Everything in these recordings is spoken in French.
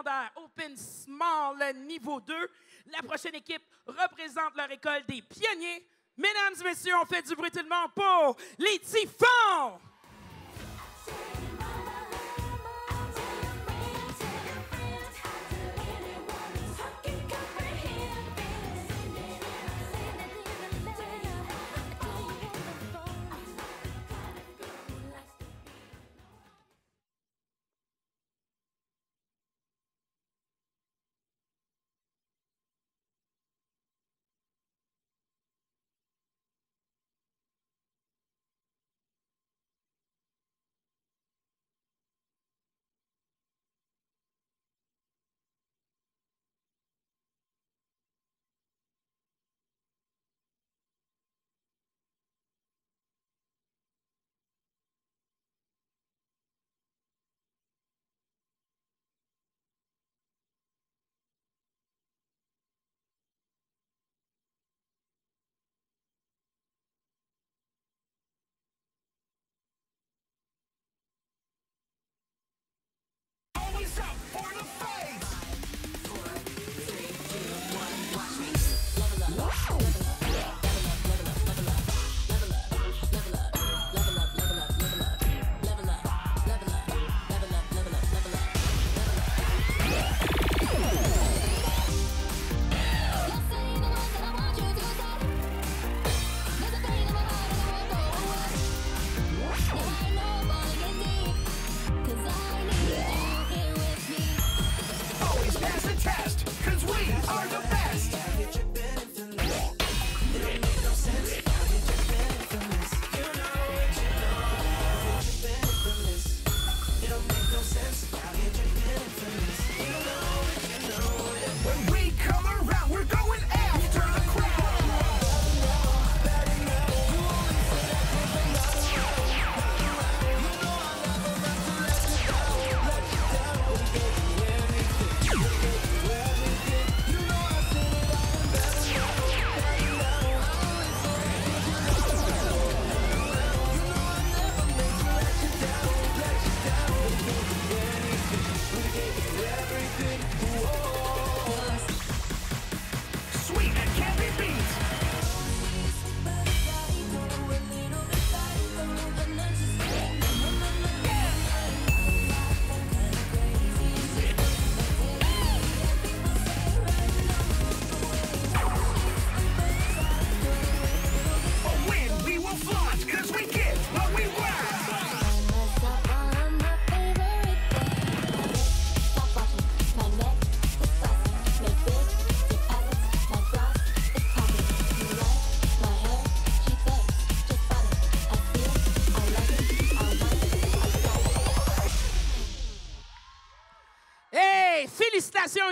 secondaire Open Small niveau 2. La prochaine équipe représente leur école des pionniers. Mesdames et messieurs, on fait du bruit tout le monde pour les Typhons!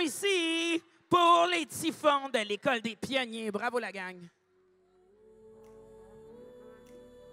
Ici pour les Typhons de l'école des pionniers. Bravo la gang!